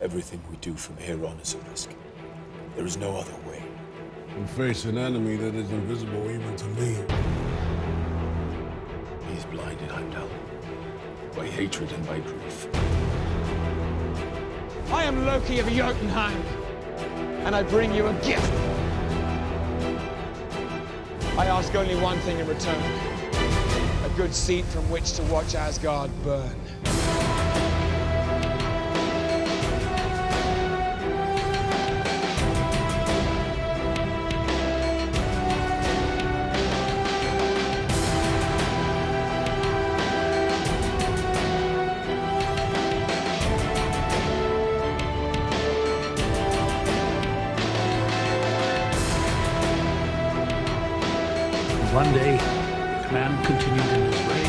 Everything we do from here on is a risk. There is no other way. We face an enemy that is invisible even to me. He is blinded, Heimdall, by hatred and by grief. I am Loki of Jotunheim, and I bring you a gift. I ask only one thing in return a good seat from which to watch Asgard burn. One day, man continued in his way,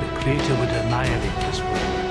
the Creator would annihilate this world.